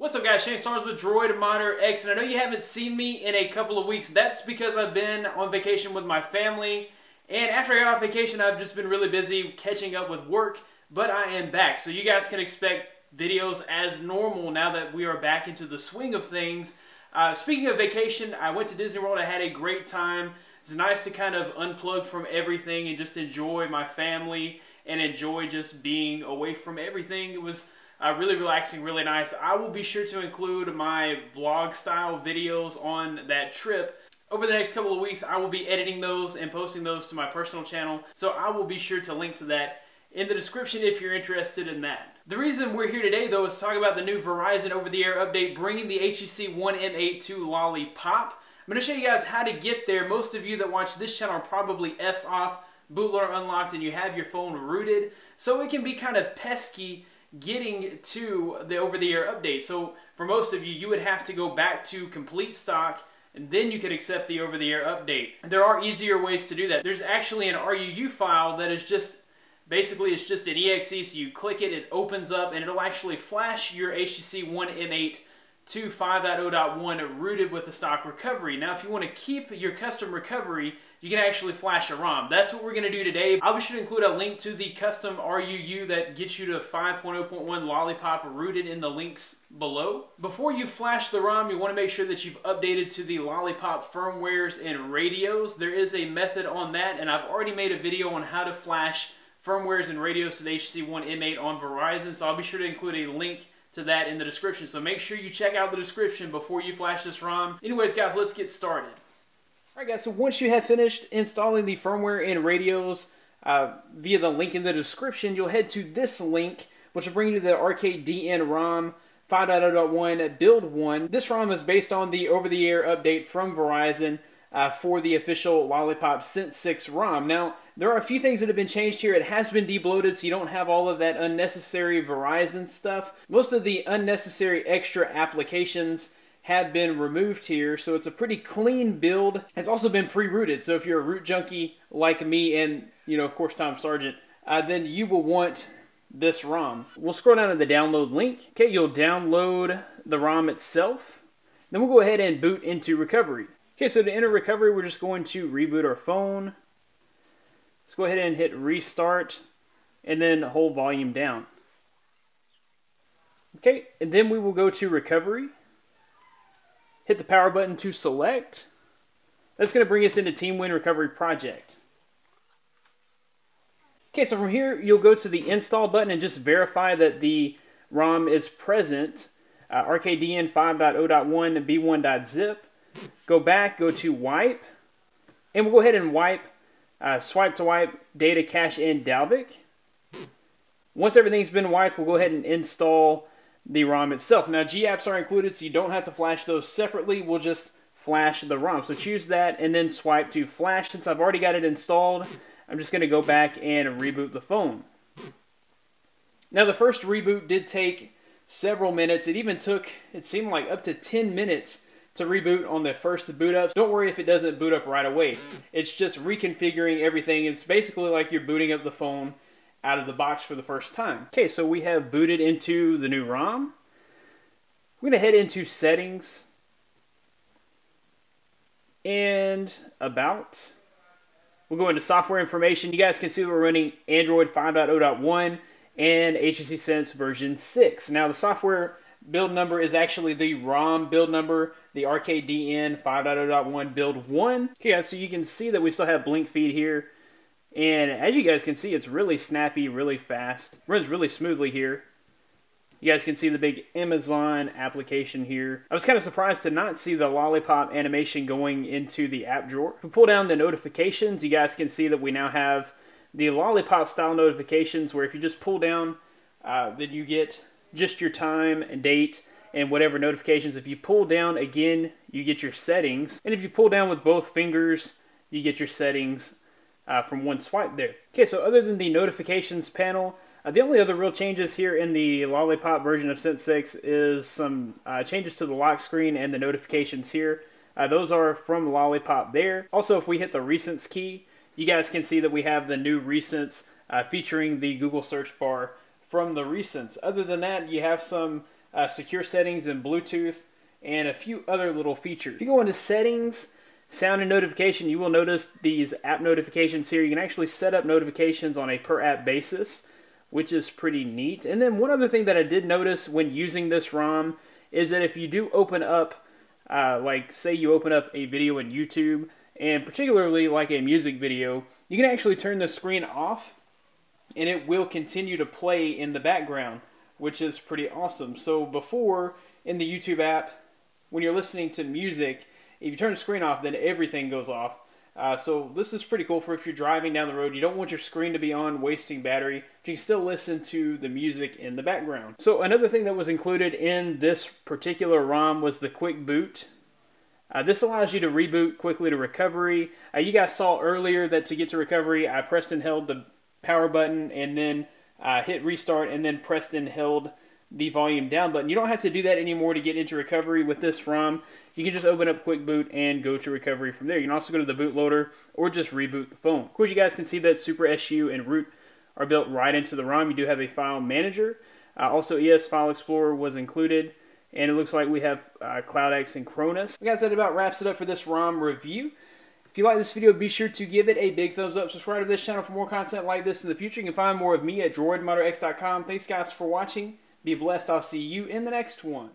What's up guys, Shane Starnes with DroidModderX, and I know you haven't seen me in a couple of weeks. That's because I've been on vacation with my family, and after I got off vacation, I've just been really busy catching up with work, but I am back. So you guys can expect videos as normal now that we are back into the swing of things. Uh, speaking of vacation, I went to Disney World. I had a great time. It's nice to kind of unplug from everything and just enjoy my family and enjoy just being away from everything. It was uh, really relaxing, really nice. I will be sure to include my vlog style videos on that trip. Over the next couple of weeks, I will be editing those and posting those to my personal channel. So I will be sure to link to that in the description if you're interested in that. The reason we're here today though is to talk about the new Verizon over-the-air update bringing the HTC One M8 to Lollipop. I'm going to show you guys how to get there. Most of you that watch this channel are probably S off, bootloader unlocked, and you have your phone rooted. So it can be kind of pesky getting to the over-the-air update. So for most of you, you would have to go back to complete stock and then you could accept the over-the-air update. There are easier ways to do that. There's actually an RUU file that is just, basically it's just an exe, so you click it, it opens up, and it'll actually flash your HTC One M8 to 5.0.1 rooted with the stock recovery. Now, if you want to keep your custom recovery, you can actually flash a ROM. That's what we're going to do today. I'll be sure to include a link to the custom RUU that gets you to 5.0.1 Lollipop rooted in the links below. Before you flash the ROM, you want to make sure that you've updated to the Lollipop firmwares and radios. There is a method on that, and I've already made a video on how to flash firmwares and radios to the HTC One M8 on Verizon, so I'll be sure to include a link to that in the description. So make sure you check out the description before you flash this ROM. Anyways, guys, let's get started. All right, guys, so once you have finished installing the firmware and radios uh, via the link in the description, you'll head to this link, which will bring you to the ArcadeDN ROM 5.0.1 Build 1. This ROM is based on the over-the-air update from Verizon uh, for the official Lollipop Sense 6 ROM. Now, there are a few things that have been changed here. It has been debloated, so you don't have all of that unnecessary Verizon stuff. Most of the unnecessary extra applications have been removed here, so it's a pretty clean build. It's also been pre-rooted, so if you're a root junkie like me and, you know, of course, Tom Sargent, uh, then you will want this ROM. We'll scroll down to the download link. Okay, you'll download the ROM itself. Then we'll go ahead and boot into recovery. Okay, so to enter recovery, we're just going to reboot our phone. Let's go ahead and hit restart and then hold volume down. Okay, and then we will go to recovery. Hit the power button to select. That's going to bring us into TeamWin Recovery Project. Okay, so from here, you'll go to the install button and just verify that the ROM is present. Uh, ArcadeDN 5.0.1 b1.zip go back, go to wipe, and we'll go ahead and wipe, uh, swipe to wipe data cache in Dalvik. Once everything's been wiped, we'll go ahead and install the ROM itself. Now, GApps are included, so you don't have to flash those separately. We'll just flash the ROM. So choose that and then swipe to flash. Since I've already got it installed, I'm just going to go back and reboot the phone. Now, the first reboot did take several minutes. It even took, it seemed like up to 10 minutes to reboot on the first boot up. Don't worry if it doesn't boot up right away. It's just reconfiguring everything. It's basically like you're booting up the phone out of the box for the first time. Okay, so we have booted into the new ROM. We're going to head into settings and about. We'll go into software information. You guys can see we're running Android 5.0.1 and HTC Sense version 6. Now the software build number is actually the ROM build number, the ArcadeDN 5.0.1 build 1. Okay, so you can see that we still have blink feed here. And as you guys can see, it's really snappy, really fast. Runs really smoothly here. You guys can see the big Amazon application here. I was kind of surprised to not see the lollipop animation going into the app drawer. If we pull down the notifications, you guys can see that we now have the lollipop style notifications where if you just pull down, uh, then you get just your time and date and whatever notifications. If you pull down again, you get your settings. And if you pull down with both fingers, you get your settings uh, from one swipe there. Okay, so other than the notifications panel, uh, the only other real changes here in the Lollipop version of Sense 6 is some uh, changes to the lock screen and the notifications here. Uh, those are from Lollipop there. Also, if we hit the Recents key, you guys can see that we have the new Recents uh, featuring the Google search bar from the recents. Other than that, you have some uh, secure settings and Bluetooth, and a few other little features. If you go into settings, sound and notification, you will notice these app notifications here. You can actually set up notifications on a per app basis, which is pretty neat. And then one other thing that I did notice when using this ROM is that if you do open up, uh, like say you open up a video in YouTube, and particularly like a music video, you can actually turn the screen off and it will continue to play in the background, which is pretty awesome. So before in the YouTube app, when you're listening to music, if you turn the screen off, then everything goes off. Uh, so this is pretty cool for if you're driving down the road. You don't want your screen to be on, wasting battery. But you can still listen to the music in the background. So another thing that was included in this particular ROM was the quick boot. Uh, this allows you to reboot quickly to recovery. Uh, you guys saw earlier that to get to recovery, I pressed and held the power button and then uh, hit restart and then pressed and held the volume down button. You don't have to do that anymore to get into recovery with this ROM. You can just open up Quick Boot and go to recovery from there. You can also go to the bootloader or just reboot the phone. Of course, you guys can see that Super SU and root are built right into the ROM. You do have a file manager. Uh, also, ES File Explorer was included. And it looks like we have uh, CloudX and Cronus. Guys, that about wraps it up for this ROM review. If you like this video, be sure to give it a big thumbs up. Subscribe to this channel for more content like this in the future. You can find more of me at droidmodderx.com. Thanks, guys, for watching. Be blessed. I'll see you in the next one.